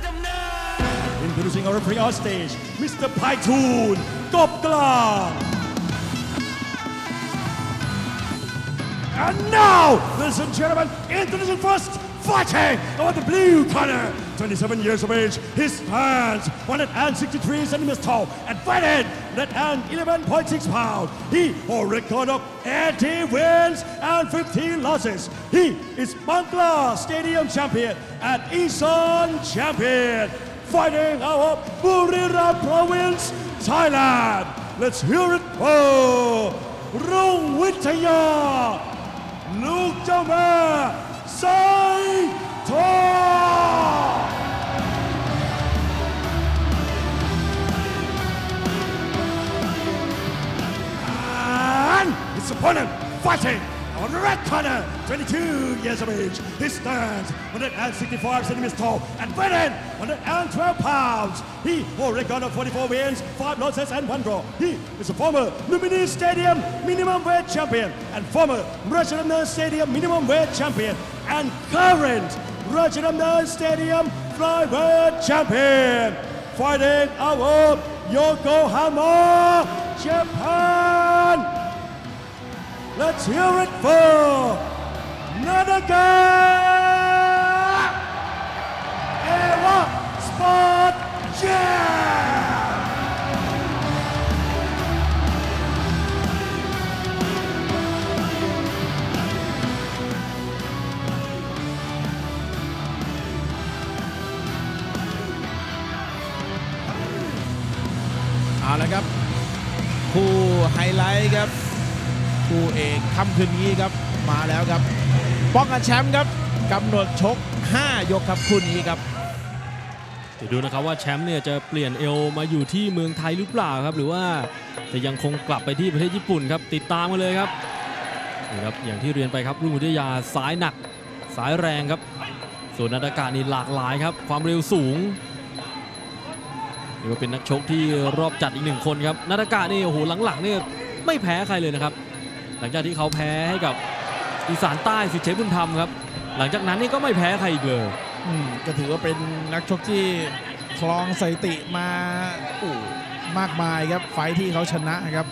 them now! Introducing our free on stage, Mr. Python Gopgalang! And now, ladies and gentlemen, introducing first, fighting about the blue corner, 27 years of age, he stands 163 centimeters tall, and fighting that earned 11.6 pounds. He a record of 80 wins and 15 losses. He is Bangla Stadium champion and Isan champion, fighting our Buriram province, Thailand. Let's hear it for Rung Witaya, Luke Jama, Sai Thong. His opponent fighting on the red corner, 22 years of age. He stands 165 centimeters tall and weighing 112 pounds. He holds a record of 44 wins, 5 losses, and 1 draw. He is a former Lumini Stadium minimum weight champion and former Rajadamnern Stadium minimum weight champion and current Rajadamnern Stadium flyweight champion. Fighting of Yokohama, Japan. Let's hear it for Nanaga Era Sport Jam! .เอาละครับ คู่ไฮไลท์ครับ คู่เอกค่ำคืนนี้ครับมาแล้วครับ ป้องกันแชมป์ครับกำหนดชก 5 ยกครับคู่นี้ครับเดี๋ยวดูนะครับว่าแชมป์เนี่ยจะเปลี่ยนเอวมาอยู่ที่เมืองไทยหรือเปล่าครับ หรือว่าจะยังคงกลับไปที่ประเทศญี่ปุ่นครับ ติดตามกันเลยครับนี่ครับอย่างที่เรียนไปครับรุ่งวิทยาสายหนักสายแรงครับ ส่วนนัดากานี่หลากหลายครับ ความเร็วสูงนี่ก็เป็นนักชกที่รอบจัดอีกหนึ่งคนครับนัดากานี่โอ้โหหลังๆเนี่ยไม่แพ้ใครเลยนะครับ หลังจากที่เขาแพ้ให้กับอีสานใต้สิทธิ์เชฟบุญธรรมครับ หลังจากนั้นนี่ก็ไม่แพ้ใครอีกเลยอืมก็ถือว่าเป็นนักชกที่คลองสถิติมาโอ้มากมายครับไฟท์ที่เขาชนะครับ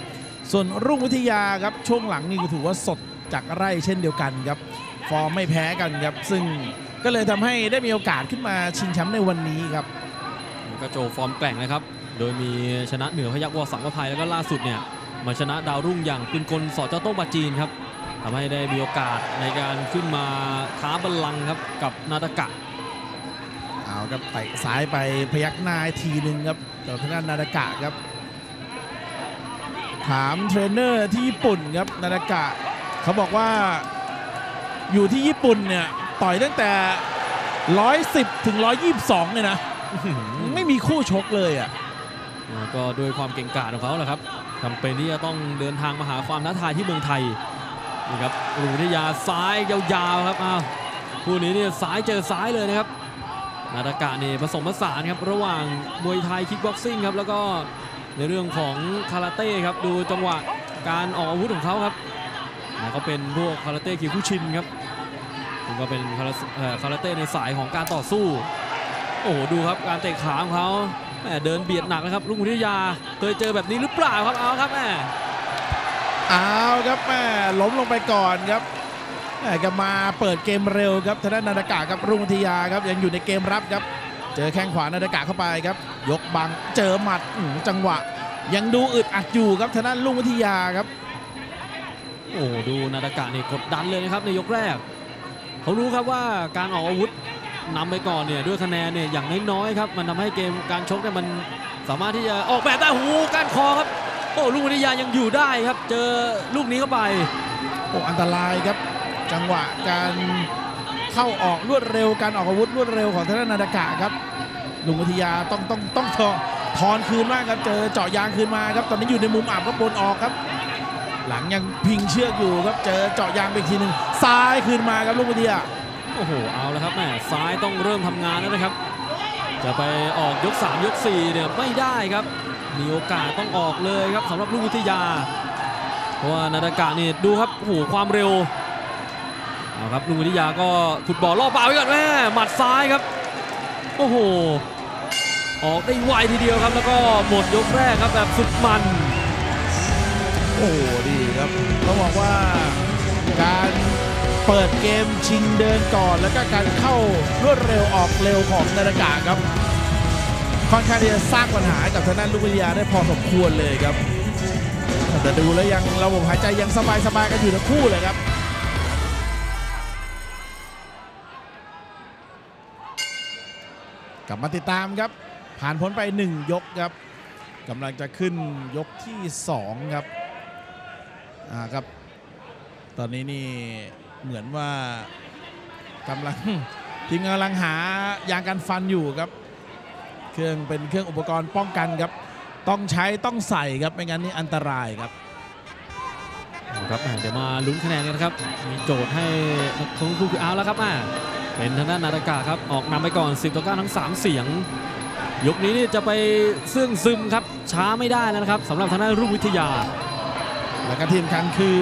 ส่วนรุ่งวิทยาครับช่วงหลังนี่ก็ถือว่าสดจากไร่เช่นเดียวกันครับ ฟอร์มไม่แพ้กันครับ ซึ่งก็เลยทำให้ได้มีโอกาสขึ้นมาชิงแชมป์ในวันนี้ครับก็โจฟอร์มแกร่งนะครับ โดยมีชนะเหนือพยักวอสังกภัยแล้วก็ล่าสุดเนี่ย มาชนะดาวรุ่งอย่างปืนกลสอเจ้าโต้งปาจีนครับทำให้ได้มีโอกาสในการขึ้นมาท้าบัลลังก์ครับกับนาดากะเอาครับเตะซ้ายไปพยักหน้าอีกทีหนึ่งครับจากทางด้านนาดากะครับ ถามเทรนเนอร์ที่ญี่ปุ่นครับนาดากะ เขาบอกว่าอยู่ที่ญี่ปุ่นเนี่ยต่อยตั้งแต่ 110 ถึง 122เลยนะ ไม่มีคู่ชกเลยอะแล้วก็ด้วยความเก่งกาจของเขาแหละครับ จำเป็นที่จะต้องเดินทางมาหาความท้าทายที่เมืองไทยนี่ครับรุ่งวิทยาซ้ายยาวๆครับอ้าวคู่นี้เนี่ยซ้ายเจอซ้ายเลยนะครับนาดากะนี่ผสมผสานครับระหว่างมวยไทยคิกบ็อกซิ่งครับแล้วก็ในเรื่องของคาราเต้ครับดูจังหวะการออกอาวุธของเขาครับนะก็เป็นพวกคาราเต้คิวคุชินครับซึ่งก็เป็นคาราเอ่อคาราเต้ในสายของการต่อสู้ โอ้โหดูครับการเตะขาของเขา แหม่เดินเบียดหนักนะครับลุงวิทยาเคยเจอแบบนี้หรือเปล่าครับเอาครับแหม่เอาครับแม่ล้มลงไปก่อนครับแม่ก็มาเปิดเกมเร็วครับทางด้านนาดากะครับรุ่งวิทยาครับยังอยู่ในเกมรับครับ เจอแข้งขวานาดากะเข้าไปครับ ยกบังเจอหมัดอื้อหือจังหวะ ยังดูอึดอัดอยู่ครับทางด้านรุ่งวิทยาครับโอ้โหดูนาดากะนี่กดดันเลยนะครับในยกแรก เขารู้ครับว่าการออกอาวุธ นำไปก่อนเนี่ยด้วยคะแนนเนี่ยอย่างน้อยๆครับมันทำให้เกมการชกเนี่ยมันสามารถที่จะออกแบบได้โอ้โหการคอครับโอ้ลุงวิทยายังอยู่ได้ครับ เจอลูกนี้เข้าไปโอ้อันตรายครับจังหวะการเข้าออกรวดเร็วการออกอาวุธรวดเร็วของทางด้านนาดากะครับลุงวิทยาต้องต้องต้องทอนทอนคืนมากครับเจอเจาะยางคืนมาครับ ตอนนี้อยู่ในมุมอับครับนออกครับ หลังยังพิงเชือกอยู่ครับเจอเจาะยางไปอีกทีหนึ่งซ้ายคืนมาครับลุงวิทยา โอ้โหเอาแล้วครับแม่ซ้ายต้องเริ่มทำงานแล้วนะครับ จะไปออกยก 3 ยก 4 เนี่ยไม่ได้ครับ มีโอกาสต้องออกเลยครับสำหรับลูกวิทยา เพราะว่านาดากะนี่ดูครับโอ้โหความเร็วเอาครับลูกวิทยาก็ขุดบ่อล่อเปล่าไว้ก่อนแม่หมัดซ้ายครับโอ้โหออกได้ไวทีเดียวครับ แล้วก็หมดยกแรกครับแบบสุดมันโอ้ดีครับต้องบอกว่าการ เปิดเกมชิงเดินก่อน แล้วก็การเข้ารวดเร็วออกเร็วของนาฬิกาครับค่อนข้างที่จะสร้างปัญหากับทางด้านลูกวิทยาได้พอสมควรเลยครับ แต่ดูแล้วยังระบบหายใจยังสบายๆกันอยู่ทั้งคู่เลยครับกลับมาติดตามครับ ผ่านพ้นไป 1 ยกครับกำลังจะขึ้นยกที่ 2 ครับอ่าครับ ตอนนี้นี่ เหมือนว่ากำลังทีมงานกำลังหายางกันฟันอยู่ครับ เครื่องเป็นเครื่องอุปกรณ์ป้องกันครับ ต้องใช้ต้องใส่ครับไม่งั้นนี่อันตรายครับครับอะเดี๋ยวมาลุ้นคะแนนกันครับ มีโจทย์ให้ทั้งคู่คือเอาแล้วครับอะเป็นทางด้านนาฬิกาครับ ออกนำไปก่อน 10ต่อ9ทั้ง 3 เสียง ยกนี้นี่จะไปเสื่องซึมครับ ช้าไม่ได้แล้วนะครับสำหรับทางด้านรุ่งวิทยา แล้วก็ที่สำคัญคือ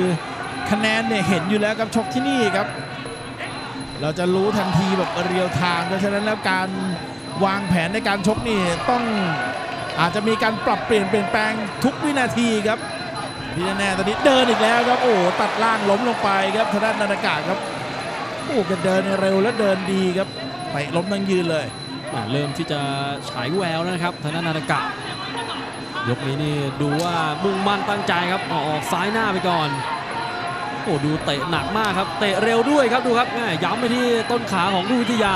คะแนนเนี่ยเห็นอยู่แล้วครับชกที่นี่ครับ เราจะรู้ทันทีแบบเรียวทางเพราะฉะนั้นแล้วการวางแผนในการชกนี่ต้องอาจจะมีการปรับเปลี่ยนเปลี่ยนแปลงทุกวินาทีครับที่แน่ตอนนี้เดินอีกแล้วครับโอ้ตัดล่างล้มลงไปครับทางด้านนาฬิกาครับโอ้ก็เดินเร็วและเดินดีครับไปล้มนั่งยืนเลยเริ่มที่จะฉายแววแล้วนะครับทางด้านนาฬิกะยกนี้นี่ดูว่ามุ่งมั่นตั้งใจครับออกซ้ายหน้าไปก่อน โอ้ดูเตะหนักมากครับ เตะเร็วด้วยครับดูครับย้ำไปที่ต้นขาของลูกวิทยา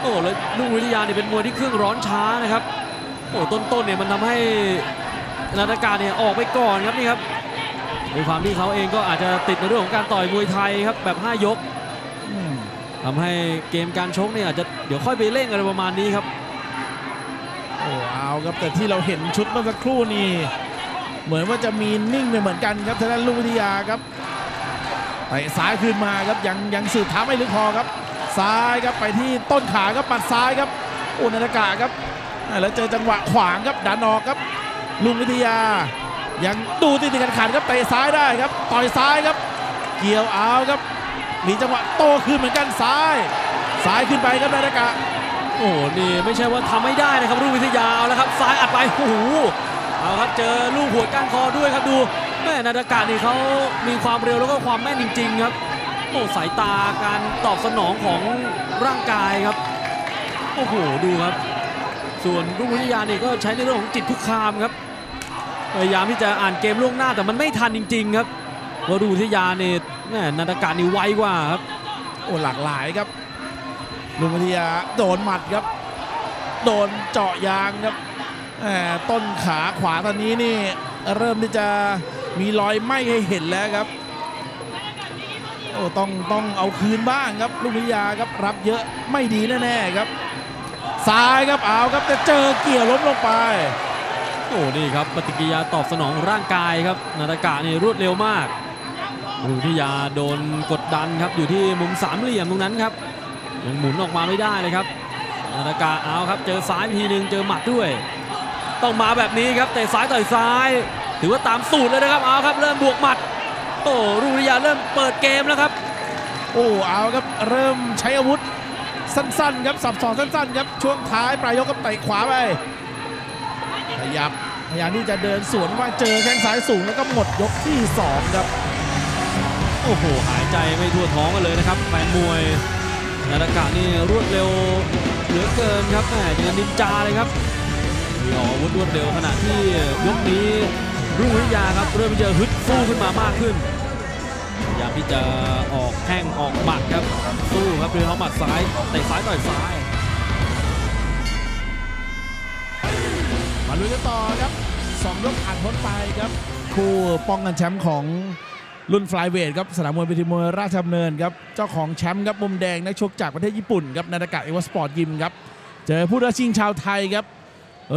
โอ้แล้วลูกวิทยาเนี่ยเป็นมวยที่เครื่องร้อนช้านะครับโอ้ต้นๆเนี่ยมันทำให้นาฬิกาเนี่ยออกไปก่อนครับนี่ครับด้วยความที่เขาเองก็อาจจะติดในเรื่องของการต่อยมวยไทยครับแบบ 5 ยกอืมทำให้เกมการชกเนี่ยอาจจะเดี๋ยวค่อยไปเร่งอะไรประมาณนี้ครับโอ้เอาครับแต่ที่เราเห็นชุดเมื่อสักครู่นี่เหมือนว่าจะมีนิ่งไปเหมือนกันครับทางด้านลูกวิทยาครับ ไปซ้ายคืนมาครับยังยังสืบท้าไม่ลึกพอครับ ซ้ายครับไปที่ต้นขาครับปัดซ้ายครับอ้นาฬิกาครับแล้วเจอจังหวะขวางครับดันออกครับ ลุงวิทยา ยังดูติดติดขันขันครับเตะซ้ายได้ครับ ต่อยซ้ายครับ เกี่ยวเอาครับมีจังหวะโตคืนเหมือนกันซ้าย ซ้ายขึ้นไปครับนาฬิกาโอ้โหนี่ไม่ใช่ว่าทำไม่ได้นะครับรุ่งวิทยาเอาแล้วครับซ้ายอัดไปโอ้โหเอาครับเจอลูกหัวก้านคอด้วยครับดู แม่นาดากานี่เขามีความเร็วแล้วก็ความแม่นจริง ๆ ครับโอ้สายตาการตอบสนองของร่างกายครับโอ้โหดูครับ ส่วนรุ่งวิทยานี่ก็ใช้ในเรื่องของจิตคุกคามครับพยายามที่จะอ่านเกมล่วงหน้าแต่มันไม่ทันจริง ๆ ครับว่ารุ่งวิทยาเนี่แม่นาดากานี่ไวกว่าครับโอ้หลากหลายครับลุงวิทยาโดนหมัดครับ โดนเจาะยางครับแหมต้นขาขวาตอนนี้นี่เริ่มที่จะ มีรอยไหม้ให้เห็นแล้วครับโอ้ต้องต้องเอาคืนบ้างครับลุงวิยาครับรับเยอะไม่ดีแน่ๆครับซ้ายครับเอาครับแต่เจอเกี่ยวล้มลงไปโอ้นี่ครับปฏิกิริยาตอบสนองร่างกายครับนาฬกานี่รวดเร็วมากรุ่งวิยาโดนกดดันครับอยู่ที่มุมสามเหลี่ยมตรงนั้นครับยังหมุนออกมาไม่ได้เลยครับนาฬกาเอาครับเจอซ้ายทีหนึ่งเจอหมัดด้วย ต้องมาแบบนี้ครับเตะซ้ายต่อยซ้าย ถือว่าตามสูตรเลยนะครับเอาครับ เริ่มบวกหมัด โอ้รุ่งวิทยาเริ่มเปิดเกมแล้วครับ โอ้เอาครับเริ่มใช้อาวุธสั้นๆครับสับสองสั้นๆครับช่วงท้ายปลายยกก็เตะขวาไปขยับพยายามที่จะเดินสวนว่าเจอแข้งซ้ายสูงแล้วก็หมดยกที่สองครับ โอ้โห หายใจไม่ทั่วท้องกันเลยนะครับแฟนมวยนาฬิกานี่รวดเร็วเหลือเกินครับแหมอย่างกับนินจาเลยครับมีออกอาวุธรวดเร็วขณะที่ยกนี้ รุ่งวิทยาครับเริ่มที่จะฮึดสู้ขึ้นมามากขึ้นพยายามที่จะออกแข้งออกหมัดครับสู้ครับโดยเขาหมัดซ้ายเตะซ้ายต่อยซ้ายมาลุยกันต่อครับสองยกผ่านพ้นไปครับคู่ป้องกันแชมป์ของรุ่นฟลายเวทครับสนามมวยเวทีมวยราชดำเนินครับเจ้าของแชมป์ครับมุมแดงนักชกจากประเทศญี่ปุ่นครับนาดากะเอวะสปอร์ตยิมครับเจอผู้ท้าชิงชาวไทยครับ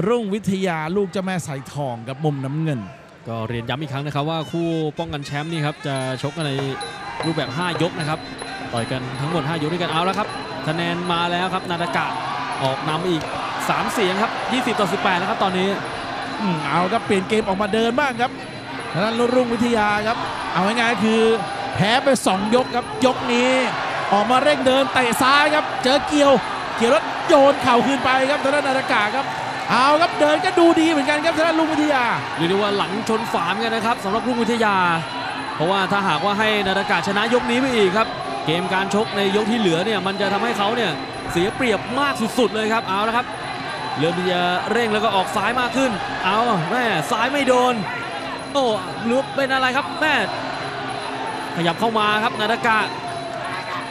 รุ่งวิทยาลูกเจ้าแม่สายทองกับมุมน้ำเงิน ก็เรียนย้ำอีกครั้งนะครับว่าคู่ป้องกันแชมป์นี่ครับจะชกกันในรูปแบบ 5 ยกนะครับต่อยกันทั้งหมด 5 ยกด้วยกันเอาแล้วครับคะแนนมาแล้วครับนาดากะออกนำอีก 3 เสียงครับ 20 ต่อ 18 แล้วครับตอนนี้อืมเอาครับเปลี่ยนเกมออกมาเดินบ้างครับทางด้านรุ่งวิทยาครับ เอาง่ายๆคือแพ้ไป 2 ยกครับยกนี้ ออกมาเร่งเดินเตะซ้ายครับ เจอเกี่ยว เกี่ยวแล้วโยนเข่าคืนไปครับทางด้านนาฏกะครับ เอาครับเดินก็ดูดีเหมือนกันครับทางด้านลุงวิทยาเรียกได้ว่าหลังชนฝามกันนะครับสำหรับรุ่งวิทยา เพราะว่าถ้าหากว่าให้นาฏกาชนะยกนี้ไปอีกครับ เกมการชกในยกที่เหลือเนี่ยมันจะทำให้เขาเนี่ยเสียเปรียบมากสุดๆเลยครับเอาละครับเริ่มที่จะเร่งแล้วก็ออกซ้ายมากขึ้น เอาแม่ซ้ายไม่โดน โอ้หรือเป็นอะไรครับแม่ขยับเข้ามาครับนาฏกะ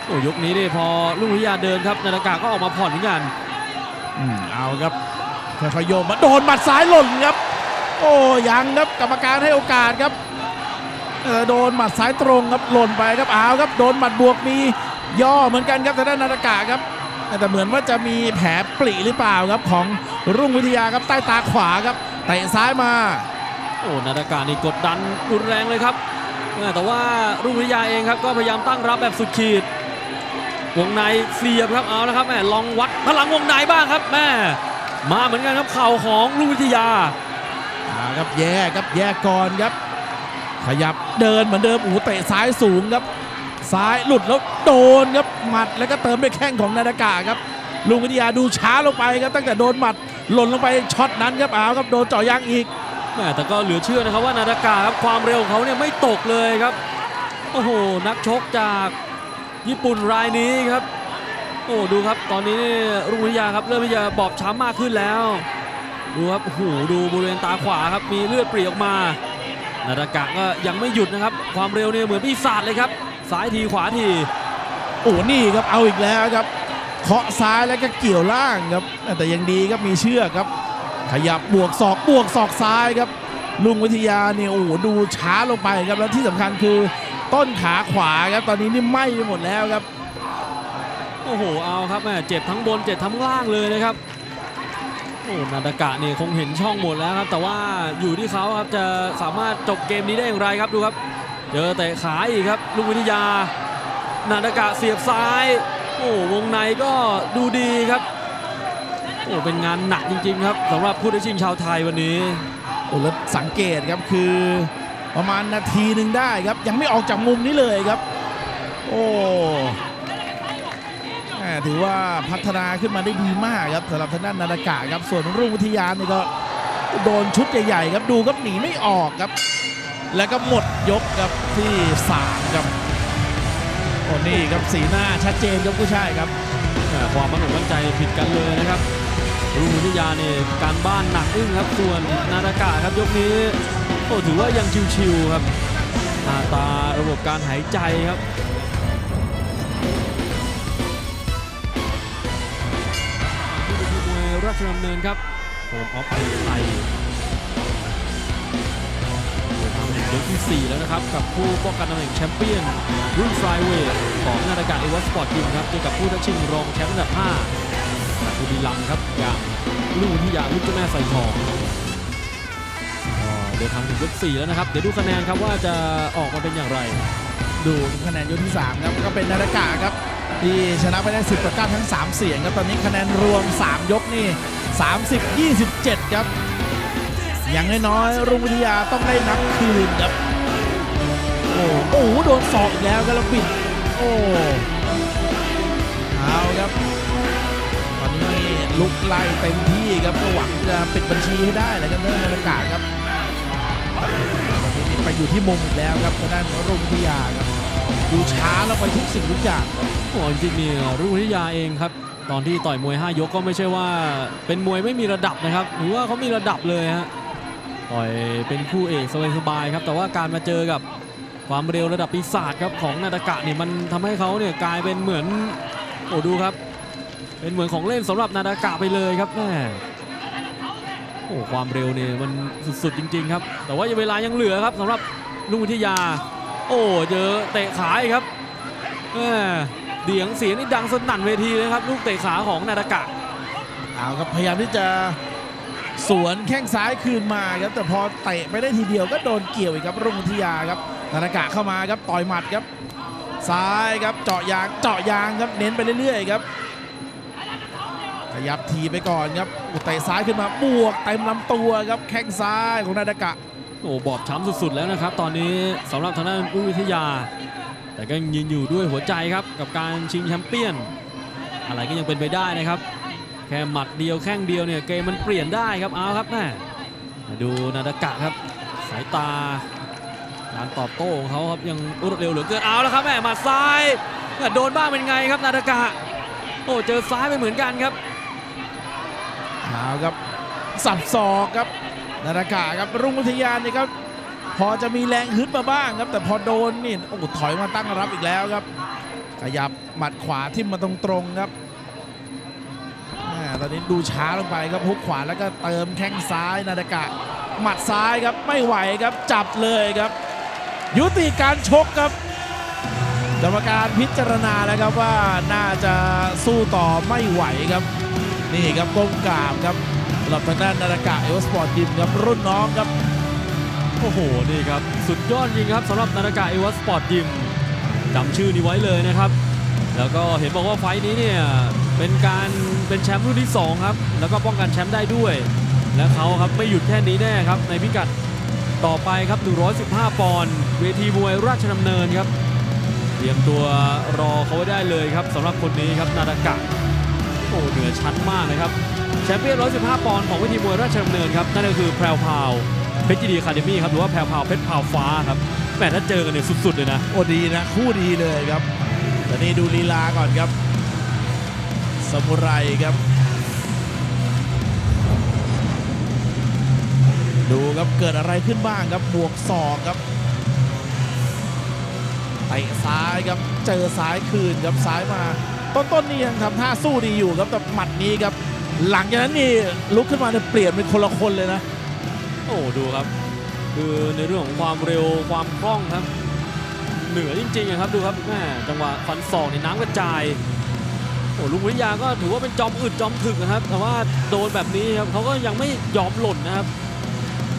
โอ้ยกนี้นี่พอรุ่งวิทยาเดินครับนาฏกะก็ออกมาผ่อนเหมือนกันอืมเอาครับ ค่อยๆโยมมาโดนหมัดซ้ายหล่นครับ โอ้ยังครับกรรมการให้โอกาสครับเออโดนหมัดซ้ายตรงครับหล่นไปครับเอาครับโดนหมัดบวกมีย่อเหมือนกันครับทางด้านนาฏกะครับ แต่เหมือนว่าจะมีแผลปริหรือเปล่าครับของรุ่งวิทยาครับใต้ตาขวาครับเตะซ้ายมา โอ้นาฏกานี่กดดันรุนแรงเลยครับแต่ว่ารุ่งวิทยาเองครับก็พยายามตั้งรับแบบสุดขีดวงในเสียบครับเอาละครับแม่ลองวัดพลังวงในบ้างครับแม่ มาเหมือนกันครับเข่าของรุ่งวิทยาอ่าครับแย่ครับแย่ก่อนครับ ขยับเดินเหมือนเดิมโอ้โหเตะซ้ายสูงครับ ซ้ายหลุดแล้วโดนครับหมัดแล้วก็เติมด้วยแข้งของนาฏกาครับลุงวิทยาดูช้าลงไปครับตั้งแต่โดนหมัดหล่นลงไปช็อตนั้นครับอ้าวครับโดนเจ่อยางอีกแม่แต่ก็เหลือเชื่อนะครับว่านาฏกาครับความเร็วของเขาเนี่ยไม่ตกเลยครับ โอ้โห นักชกจากญี่ปุ่นรายนี้ครับ โอ้ดูครับตอนนี้นี่รุ่งวิทยาครับเริ่มที่จะบอบช้ำมากขึ้นแล้ว ดูครับโอ้โหดูบริเวณตาขวาครับมีเลือดปรีออกมานาฏกะก็ยังไม่หยุดนะครับ ความเร็วเนี่ยเหมือนปีศาจเลยครับซ้ายทีขวาทีโอ้นี่ครับเอาอีกแล้วครับเคาะซ้ายแล้วก็เกี่ยวล่างครับแต่ยังดีครับมีเชือกครับ ขยับบวกศอกบวกศอกซ้ายครับลุงวิทยาเนี่ยโอ้ดูช้าลงไปครับแล้วที่สำคัญคือต้นขาขวาครับตอนนี้นี่ไหม้ไปหมดแล้วครับ โอ้โหเอาครับแม่เจ็บทั้งบนเจ็บทั้งล่างเลยนะครับโอ้นาฏกะเนี่ยคงเห็นช่องหมดแล้วครับ แต่ว่าอยู่ที่เขาครับจะสามารถจบเกมนี้ได้อย่างไรครับดูครับเจอเตะขาอีกครับลุงวิทยา นาฏกะเสียบซ้าย โอ้วงในก็ดูดีครับโอ้เป็นงานหนักจริง ๆ ครับสำหรับผู้ได้ชิงชาวไทยวันนี้โอ้แล้วสังเกตครับคือประมาณนาทีหนึ่งได้ครับ ยังไม่ออกจากมุมนี้เลยครับ โอ้ ถือว่าพัฒนาขึ้นมาได้ดีมากครับสำหรับทางด้านนาฏกะครับส่วนรุ่งวิทยานี่ก็โดนชุดใหญ่ๆครับดูครับหนีไม่ออกครับ แล้วก็หมดยกครับที่สามครับโอ้นี่ครับสีหน้าชัดเจนครับผู้ชายครับความมั่นมั่นใจผิดกันเลยนะครับรุ่งวิทยาเนี่ยการบ้านหนักอึ้งครับส่วนนาฏกะครับยกนี้โอ้ถือว่ายังชิวๆครับหน้าตาระบบการหายใจครับ ราชดำเนินครับโฮมออฟไทยทำแห่งยกที่ 4 แล้วนะครับ กับผู้ป้องกันตำแหน่งแชมเปี้ยน รุ่นไฟเวทของนาฏกะเอวอสปอร์ตยิมครับเจอกับผู้ท้าชิงรองแชมป์อันดับ5จากบุรีรัมย์ครับอย่างลูกวิทยาลูกเจ้าแม่ใส่ทองก็เดินทางถึงยก4แล้วนะครับ เดี๋ยวดูคะแนนครับว่าจะออกมาเป็นอย่างไร ดูคะแนนยกที่3ครับก็เป็นนาฬิกาครับ ที่ชนะไปได้ 10ต่อ9ทั้ง 3 เสียงครับ ตอนนี้คะแนนรวม 3 ยกนี่ 30 27 ครับ อย่างน้อยๆรุ่งวิทยาต้องได้นับคืนครับ โอ้โอ้โดนศอกอีกแล้วครับแล้วปิด โอ้เอาครับ ตอนนี้ลุกไล่เต็มที่ครับก็หวังจะปิดบัญชีให้ได้แหละครับเรื่องนาฬิกาศครับตอนนี้ไปอยู่ที่มุมอีกแล้วครับทางด้านรุ่งวิทยาครับ ดูช้าแล้วไปทุกสิ่งทุกอย่างโอ้จริงๆมีรุ่งวิทยาเองครับ ตอนที่ต่อยมวย 5 ยกก็ไม่ใช่ว่า เป็นมวยไม่มีระดับนะครับ หรือว่าเขามีระดับเลยฮะต่อยเป็นคู่เอกสบายๆครับ แต่ว่าการมาเจอกับความเร็วระดับปีศาจครับของนาตากะเนี่ยมันทำให้เขาเนี่ยกลายเป็นเหมือนโอ้ดูครับ เป็นเหมือนของเล่นสำหรับนาตากะไปเลยครับแม่โอ้ความเร็วเนี่ยมันสุดๆจริง ๆ ครับ แต่ว่าเวลายังเหลือครับสำหรับลุงวิทยา โอ้เจอเตะขาอีกครับเสียงเสียงนี่ดังสนั่นเวทีเลยครับ ลูกเตะขาของนาตากะเอาครับพยายามที่จะสวนแข้งซ้ายคืนมาครับแต่พอเตะไปได้ทีเดียวก็โดนเกี่ยวอีกครับรุ่งวิยาครับนากะเข้ามาครับต่อยหมัดครับซ้ายครับเจาะยางเจาะยางครับเน้นไปเรื่อยๆครับขยับทีไปก่อนครับเตะซ้ายขึ้นมาบวกเต็มลำตัวครับแข้งซ้ายของนาดากะ โอ้บอบช้ำสุดๆแล้วนะครับ ตอนนี้สำหรับทางด้านลุงวิทยา แต่ก็ยืนอยู่ด้วยหัวใจครับกับการชิงแชมเปี้ยน อะไรก็ยังเป็นไปได้นะครับ แค่หมัดเดียวแข้งเดียวเนี่ยเกมมันเปลี่ยนได้ครับเอาครับแม่ดูนาดากะครับสายตาการตอบโต้ของเขาครับยังรวดเร็วเหลือเกินเอาแล้วครับแม่หมัดซ้ายโดนบ้างเป็นไงครับนาดากะโอ้เจอซ้ายไปเหมือนกันครับเอาครับ สับศอกครับนาฬิกาครับรุ่งวิทยานี่ครับพอจะมีแรงฮึดมาบ้างครับ แต่พอโดนนี่โอ้ถอยมาตั้งรับอีกแล้วครับ ขยับหมัดขวาทิ่มมาตรงๆครับแม่ตอนนี้ดูช้าลงไปครับฮุกขวาแล้วก็เติมแข้งซ้ายนาดากะหมัดซ้ายครับไม่ไหวครับจับเลยครับ ยุติการชกครับกรรมการพิจารณาแล้วครับว่าน่าจะสู้ต่อไม่ไหวครับ นี่ครับก้มกราบครับ สำหรับทางด้านนาดากะเอวะสปอร์ตยิมครับรุ่นน้องครับ โอ้โห นี่ครับ สุดยอดจริงครับสำหรับนาดากะเอวะสปอร์ตยิมจำชื่อนี้ไว้เลยนะครับ แล้วก็เห็นบอกว่าไฟท์นี้เนี่ยเป็นการเป็นแชมป์รุ่นที่ 2 ครับ แล้วก็ป้องกันแชมป์ได้ด้วย และเขาครับไม่หยุดแค่นี้แน่ครับ ในพิกัดต่อไปครับ 115 ปอนด์เวทีมวยราชดำเนินครับ เตรียมตัวรอเขาไว้ได้เลยครับสำหรับคนนี้ครับนาดากะโอ้เหนือชั้นมากนะครับ แชมเปี้ยน 115 ปอนด์ของเวทีมวยราชดำเนินครับ นั่นก็คือแพรวพาวเพชรยินดีคาเดมี่ครับ หรือว่าแพรวพาวเพชรพาวฟ้าครับแหมถ้าเจอกันเนี่ยสุด ๆ เลยนะ โอ้ดีนะ คู่ดีเลยครับแต่นี่ดูลีลาก่อนครับสมุไรครับ ดูครับเกิดอะไรขึ้นบ้างครับบวกศอกครับเตะซ้ายครับ เจอซ้ายคืนครับซ้ายมา ต้นๆนี่ยังทำท่าสู้ดีอยู่ครับแต่หมัดนี้ครับ หลังจากนั้นนี่ลุกขึ้นมาเนี่ยเปลี่ยนเป็นคนละคนเลยนะ โอ้ดูครับ คือในเรื่องของความเร็วความคล่องครับ เหนือจริงๆครับดูครับแม่จังหวะฟันศอกในน้ำกระจายโอ้ลุงวิทยาก็ถือว่าเป็นจอมอึดจอมถึกนะครับ แต่ว่าโดนแบบนี้ครับเขาก็ยังไม่ยอมหล่นนะครับ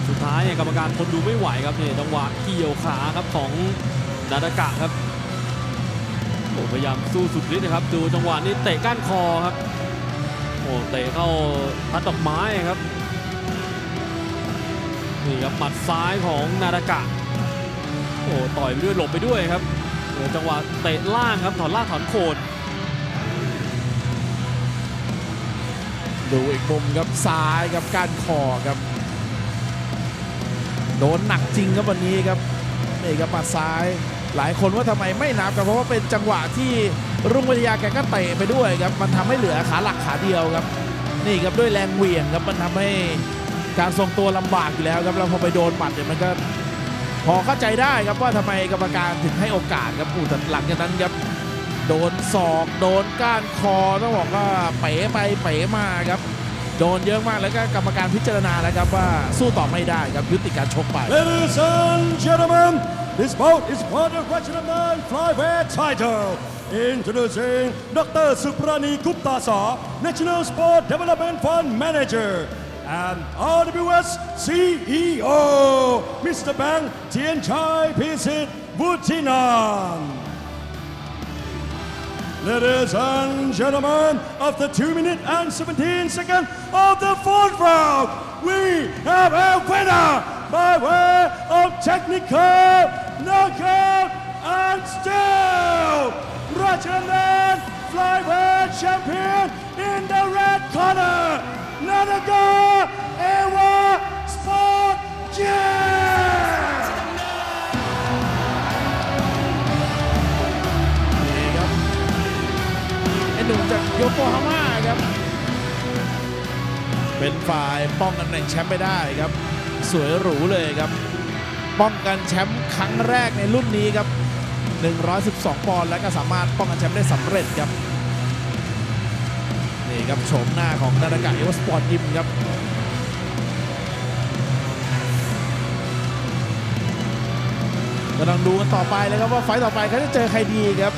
สุดท้ายเนี่ยกรรมการทนดูไม่ไหวครับเนี่ยจังหวะเกี่ยวขาครับของนาดากะครับโอ้พยายามสู้สุดฤทธิ์นะครับ ดูจังหวะนี้เตะก้านคอครับ โอ้เตะเข้าพัดดอกไม้ครับ นี่ครับหมัดซ้ายของนาดากะ โอ้ต่อยไปด้วยหลบไปด้วยครับเดี๋ยวจังหวะเตะล่างครับถอนล่างถอนโคนดูอีกมุมครับซ้ายครับก้านคอครับ โดนหนักจริงครับวันนี้ครับนี่ครับหมัดซ้าย หลายคนว่าทำไมไม่นับครับเพราะว่าเป็นจังหวะที่ รุ่งวิทยาแกก็เตะไปด้วยครับ มันทำให้เหลือขาหลักขาเดียวครับ นี่ครับด้วยแรงเหวี่ยงครับมันทำให้การทรงตัวลำบากอยู่แล้วครับแล้วพอไปโดนหมัดเนี่ยมันก็พอเข้าใจได้ครับว่าทำไมกรรมการถึงให้โอกาสครับอู้แต่หลังจากนั้นครับโดนศอกโดนก้านคอต้องบอกว่าเป๋ไปเป๋มาครับโดนเยอะมากแล้วก็กรรมการพิจารณาแล้วครับว่าสู้ต่อไม่ได้ครับยุติการชกไป Ladies and gentlemen, this bout is for the Regiment Flyweight title. Introducing Dr. Suprani Gupta Sa, National Sport Development Fund Manager, and RWS CEO, Mr. Bang Tian Chai Pisit Butinan. Ladies and gentlemen, after 2 minutes and 17 seconds of the fourth round, we have a winner by way of technical knockout and still Rajanan flyweight champion in the red corner, Nanaga Ewa Sport Gym! นี่ครับไอหนุ่มจากโยโกฮาม่าครับ เป็นฝ่ายป้องกันตำแหน่งแชมป์ไปได้ครับ สวยหรูเลยครับ ป้องกันแชมป์ครั้งแรกในรุ่นนี้ครับ 112 ปอนด์และก็สามารถป้องกันแชมป์ได้สำเร็จครับนี่ครับโฉมหน้าของนาดากะเอวะสปอร์ตยิมครับกำลังดูกันต่อไปเลยครับว่าไฟต์ต่อไปเขาจะเจอใครดีครับ